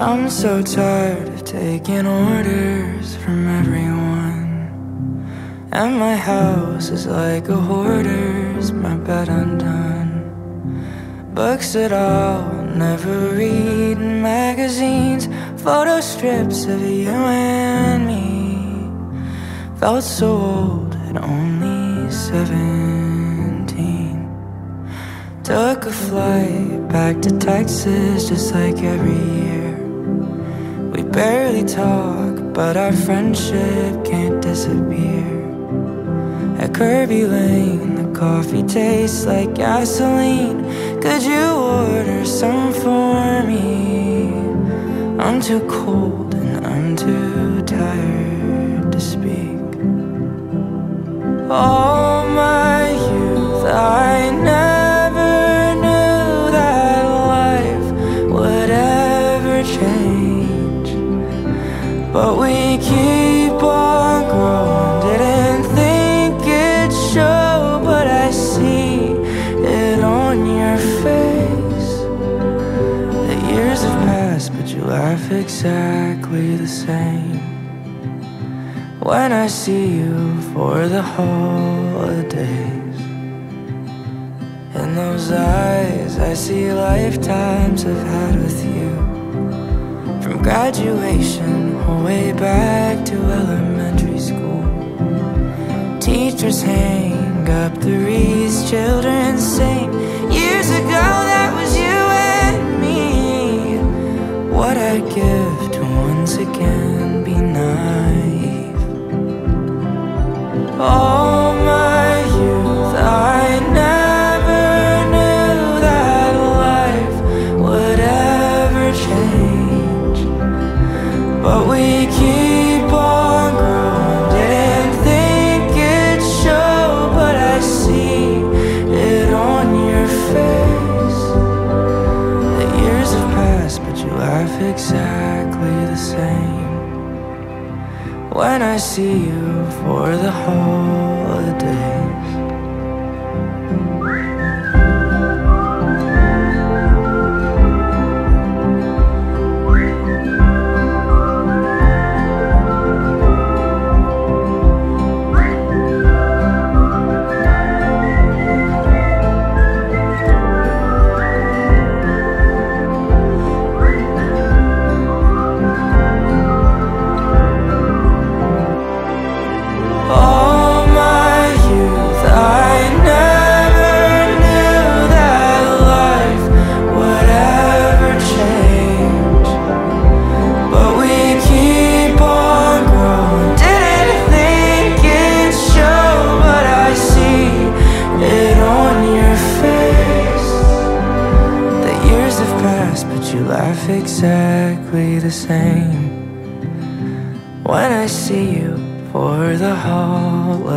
I'm so tired of taking orders from everyone. And my house is like a hoarder's, my bed undone. Books that I'll never read, magazines, photo strips of you and me. Felt so old at only 17. Took a flight back to Texas just like every year. Barely talk, but our friendship can't disappear. At Kerbey Lane, the coffee tastes like gasoline. Could you order some for me? I'm too cold and I'm too tired to speak. All But we keep on growing, didn't think it'd show, but I see it on your face. The years have passed, but you laugh exactly the same. When I see you for the holidays In those eyes I see lifetimes I've had with you From graduation all way back to elementary school. Teachers hang up the wreaths, children sing. Years ago that was you and me. What I'd give to once again be naive. All when I see you for the holidays. But you laugh exactly the same when I see you for the holiday.